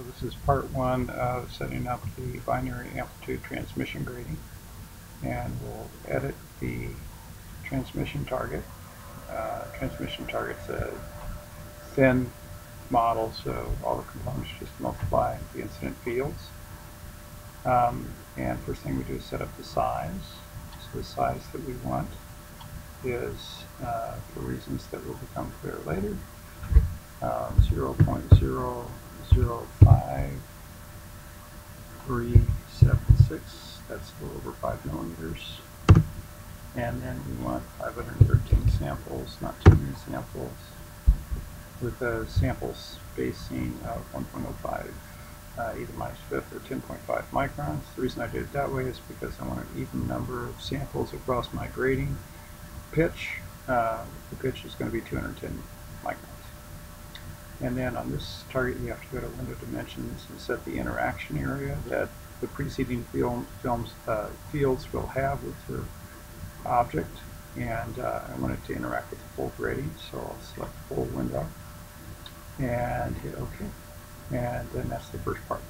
So this is part one of setting up the binary amplitude transmission grating. And we'll edit the transmission target. Uh, transmission target's a thin model, so all the components just multiply the incident fields. Um, and first thing we do is set up the size. So the size that we want is, uh, for reasons that will become clear later, um, 0.0053766, that's a little over 5 millimeters. And then we want 513 samples, not too many samples, with a sample spacing of 1.05 uh, e to the minus fifth or 10.5 microns. The reason I did it that way is because I want an even number of samples across my grating pitch. Uh, the pitch is going to be 210 microns. And then on this target, you have to go to window dimensions and set the interaction area that the preceding film, films uh, fields will have with your object. And uh, I want it to interact with the full grating, so I'll select full window and hit OK. And then that's the first part.